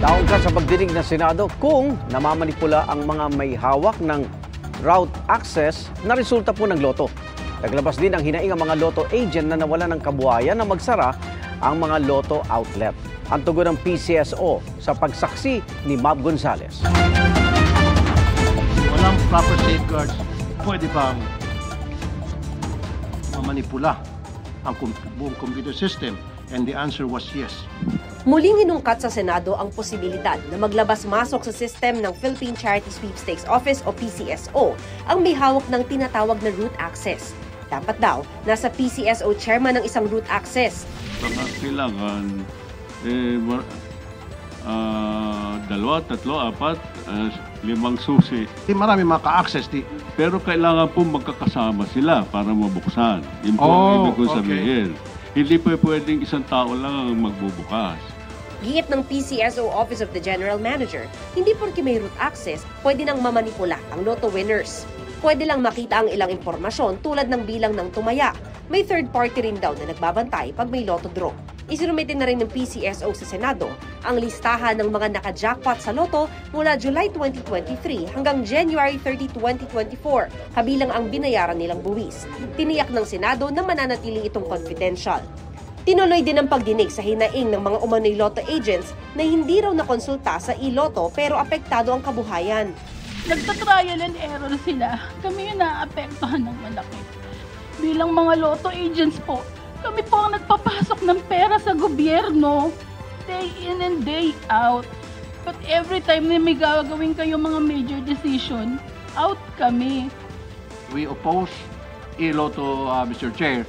Taong ka sa pagdinig ng Senado kung namamanipula ang mga may hawak ng route access na resulta po ng loto. Naglabas din ang hinaing ang mga loto agent na nawala ng kabuhayan na magsara ang mga loto outlet. Ang tugon ng PCSO sa pagsaksi ni Mab Gonzales. walang proper safeguards, pwede bang mamanipula ang buong computer system? And the answer was yes. Muling hinungkat sa Senado ang posibilidad na maglabas-masok sa sistem ng Philippine Charity Sweepstakes Office o PCSO ang may hawak ng tinatawag na root access. Dapat daw, nasa PCSO chairman ng isang root access. Baka kailangan eh, mar- ah, dalawa, tatlo, apat, ah, limang susi. Di marami maka-access di. Pero kailangan po magkakasama sila para mabuksan. Yun po ang Oh, ibig kong okay. Hindi po pwedeng isang tao lang ang magbubukas. Gingit ng PCSO Office of the General Manager, hindi porke may root access, pwede nang mamanipula ang lotto winners. Pwede lang makita ang ilang impormasyon tulad ng bilang ng tumaya. May third party rin daw na nagbabantay pag may lotto draw. Isinumitin na rin ng PCSO sa Senado ang listahan ng mga naka-jackpot sa loto mula July 2023 hanggang January 30, 2024, kabilang ang binayaran nilang buwis. Tiniyak ng Senado na mananatiling itong confidential. Tinuloy din ang pagdinig sa hinaing ng mga umano'y lotto agents na hindi raw nakonsulta sa iloto pero apektado ang kabuhayan. nagtatrial and error sila. Kami yung naapektuhan ng malaki. Bilang mga lotto agents po, kami po ang nagpapasok ng pera sa gobyerno. Day in and day out. But every time na may gagawin kayo mga major decision, out kami. we oppose e-lotto, uh, Mr. Chair,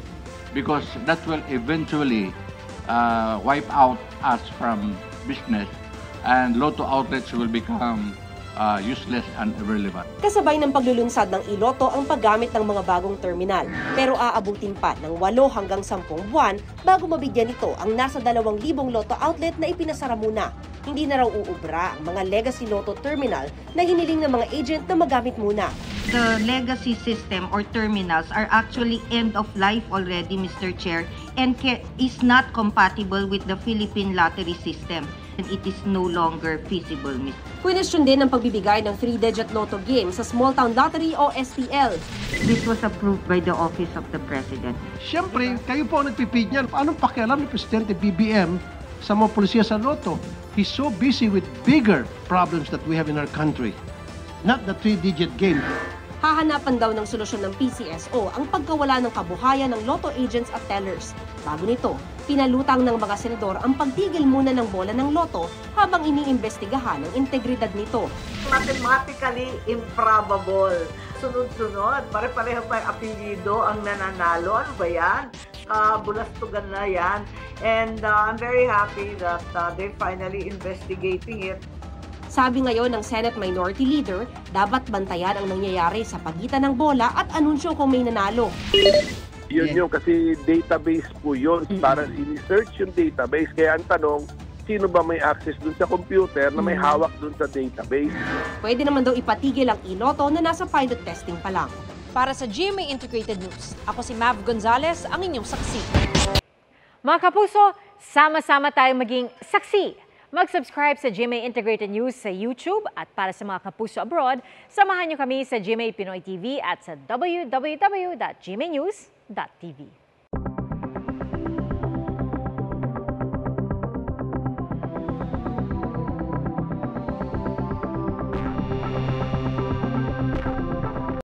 because that will eventually uh, wipe out us from business and lotto outlets will become uh, useless and irrelevant. Kasabay ng paglulunsad ng iloto ang paggamit ng mga bagong terminal. Pero aabutin pa ng 8 hanggang 10 buwan bago mabigyan nito ang nasa 2,000 lotto outlet na ipinasara muna. Hindi na raw uubra ang mga legacy lotto terminal na hiniling ng mga agent na magamit muna. The legacy system or terminals are actually end of life already, Mr. Chair, and is not compatible with the Philippine lottery system. And it is no longer feasible, Mr. Question din ang pagbibigay ng 3-digit lotto game sa Small Town Lottery o STL. This was approved by the Office of the President. Siyempre, kayo po ang nagpipid niyan. Anong pakialam ni Presidente BBM sa mga polisiya sa loto? He's so busy with bigger problems that we have in our country. Not the three-digit game. Hahanapan daw ng solusyon ng PCSO ang pagkawala ng kabuhayan ng lotto agents at tellers. Bago nito, pinalutang ng mga senador ang pagtigil muna ng bola ng loto habang iniimbestigahan ang integridad nito. mathematically improbable. Sunod-sunod, pare-pareho pa yung apelyido ang nananalo. Ano ba yan? Kabulastugan na yan. And uh, I'm very happy that uh, they're finally investigating it. Sabi ngayon ng Senate Minority Leader, dapat bantayan ang nangyayari sa pagitan ng bola at anunsyo kung may nanalo. Yun yung kasi database po yun. Para ini-search yung database. Kaya ang tanong, sino ba may access dun sa computer na may hawak dun sa database? Pwede naman daw ipatigil ang iloto na nasa pilot testing pa lang. Para sa GMA Integrated News, ako si Mav Gonzalez, ang inyong saksi. Mga kapuso, sama-sama tayong maging saksi. Mag-subscribe sa GMA Integrated News sa YouTube at para sa mga kapuso abroad, samahan niyo kami sa GMA Pinoy TV at sa www.gmanews.tv.